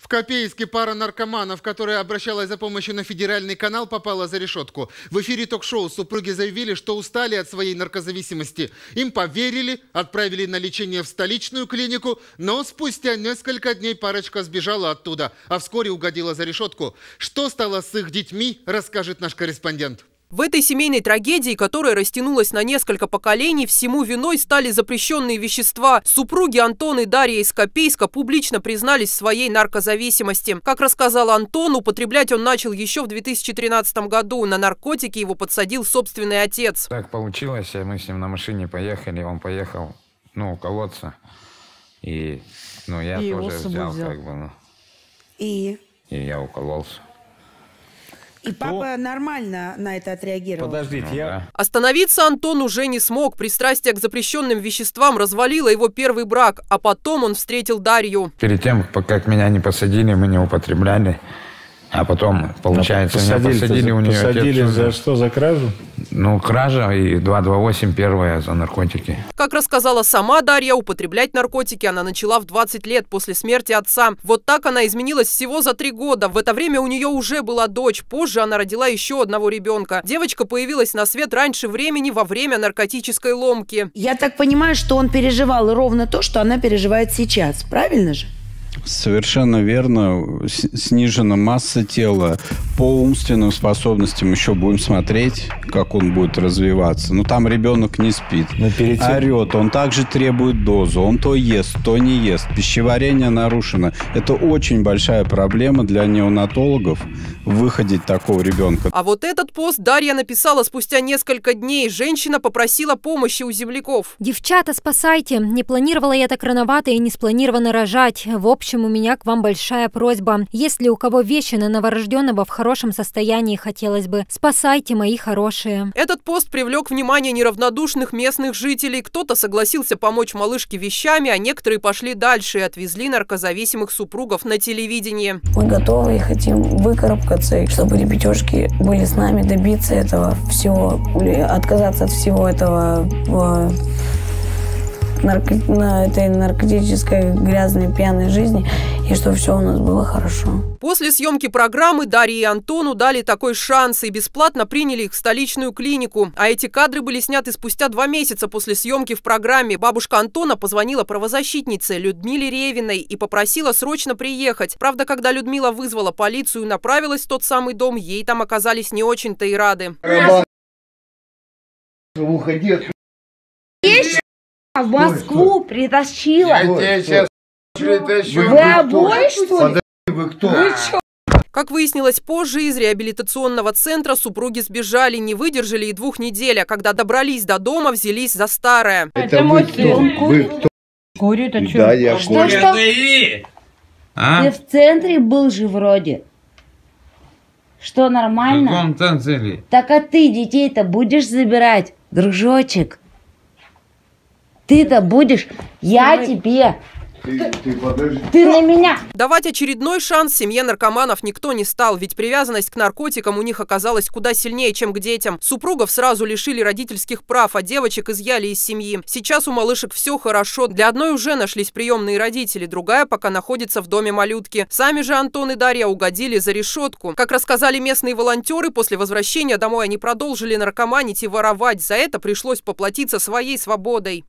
В Копейске пара наркоманов, которая обращалась за помощью на федеральный канал, попала за решетку. В эфире ток-шоу супруги заявили, что устали от своей наркозависимости. Им поверили, отправили на лечение в столичную клинику, но спустя несколько дней парочка сбежала оттуда, а вскоре угодила за решетку. Что стало с их детьми, расскажет наш корреспондент. В этой семейной трагедии, которая растянулась на несколько поколений, всему виной стали запрещенные вещества. Супруги Антон и Дарья из Копейска публично признались в своей наркозависимости. Как рассказал Антон, употреблять он начал еще в 2013 году. На наркотики его подсадил собственный отец. Так получилось, мы с ним на машине поехали, он поехал, ну, колодца. И, ну, я И тоже взял, взял. как бы, ну, И, и я укололся. И папа нормально на это отреагировал. Подождите, Ну, я... да. Остановиться Антон уже не смог. Пристрастие к запрещенным веществам развалило его первый брак, а потом он встретил Дарью. Перед тем, как меня не посадили, мы не употребляли. А потом, получается, меня Посадили-то посадили за- у нее Посадили отец за что, за кражу? Ну, кража и 228 первая за наркотики. Как рассказала сама Дарья, употреблять наркотики она начала в 20 лет после смерти отца. Вот так она изменилась всего за три года. В это время у нее уже была дочь. Позже она родила еще одного ребенка. Девочка появилась на свет раньше времени во время наркотической ломки. Я так понимаю, что он переживал ровно то, что она переживает сейчас. Правильно же? Совершенно верно. Снижена масса тела. По умственным способностям еще будем смотреть, как он будет развиваться. Но там ребенок не спит. Но перед тем- Орет. Он также требует дозу. Он то ест, то не ест. Пищеварение нарушено. Это очень большая проблема для неонатологов выходить такого ребенка. А вот этот пост Дарья написала спустя несколько дней. Женщина попросила помощи у земляков. Девчата, спасайте. Не планировала я так рановато и не спланировано рожать. В общем, у меня к вам большая просьба. Если у кого вещи на новорожденного в хорошем состоянии хотелось бы, спасайте, мои хорошие. Этот пост привлек внимание неравнодушных местных жителей. Кто-то согласился помочь малышке вещами, а некоторые пошли дальше и отвезли наркозависимых супругов на телевидение. Мы готовы и хотим выкарабкаться, и чтобы ребятежки были с нами, добиться этого всего, отказаться от всего этого в нарко- на этой наркотической грязной пьяной жизни, и чтобы все у нас было хорошо. После съемки программы Дарье и Антону дали такой шанс и бесплатно приняли их в столичную клинику. А эти кадры были сняты спустя два месяца после съемки в программе. Бабушка Антона позвонила правозащитнице Людмиле Ревиной и попросила срочно приехать. Правда, когда Людмила вызвала полицию и направилась в тот самый дом, ей там оказались не очень-то и рады. В Москву притащила. Вы Вы обои, что ли? Вы кто? Вы чё? Как выяснилось позже, из реабилитационного центра супруги сбежали, не выдержали и двух недель, а когда добрались до дома, взялись за старое. Это мой сын. Курит. Курит, а Да, я Что, что? А? Ты в центре был же вроде. Что, В нормально? каком-то цели. Так а ты детей-то будешь забирать, дружочек? Ты-то будешь, я тебе. Ты на меня. Давать очередной шанс семье наркоманов никто не стал, ведь привязанность к наркотикам у них оказалась куда сильнее, чем к детям. Супругов сразу лишили родительских прав, а девочек изъяли из семьи. Сейчас у малышек все хорошо. Для одной уже нашлись приемные родители, другая пока находится в доме малютки. Сами же Антон и Дарья угодили за решетку. Как рассказали местные волонтеры, после возвращения домой они продолжили наркоманить и воровать. За это пришлось поплатиться своей свободой.